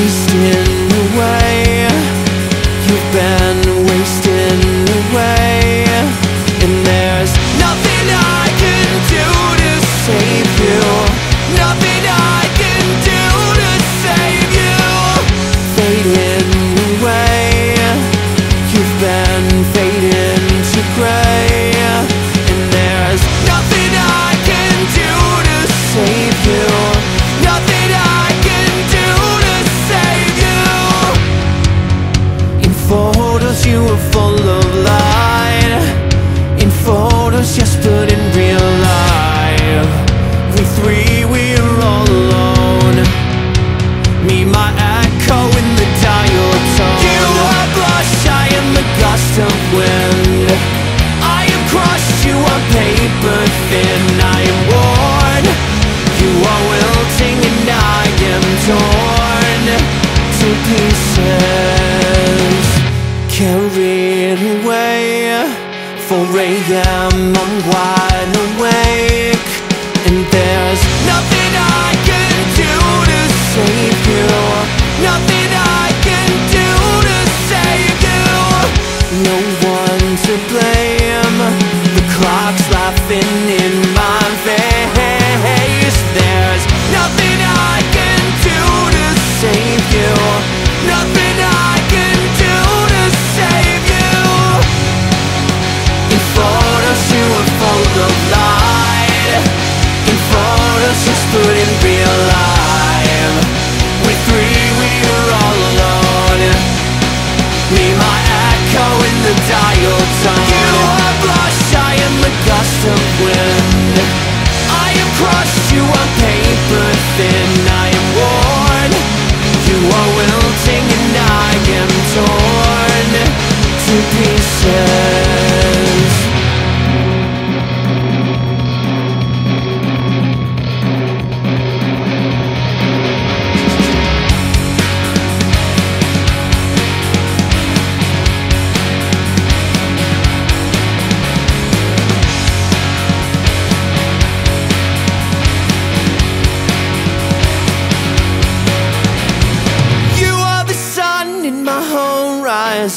wasting away. You've been wasting away. And there's nothing I can do to save you. Nothing I can do to save you. Fading away. You've been fading photos you were full of light. In photos yes but in real life. We three we're all alone. Me my echo in the dial tone. You are blush, I am the gust of wind. I am crushed, you are paper thin. I 4 a.m. I'm wide awake And there's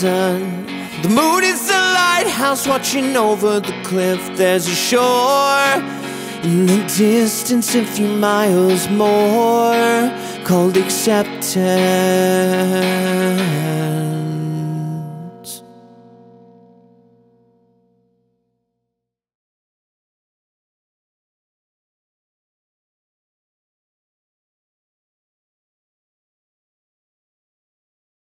horizon. The moon is the lighthouse watching over the cliff. There's a shore in the distance, a few miles more, called acceptance.